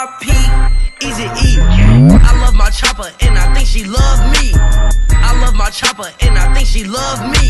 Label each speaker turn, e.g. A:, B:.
A: R.P. Easy E. I love my chopper and I think she loves me. I love my chopper and I think she loves me.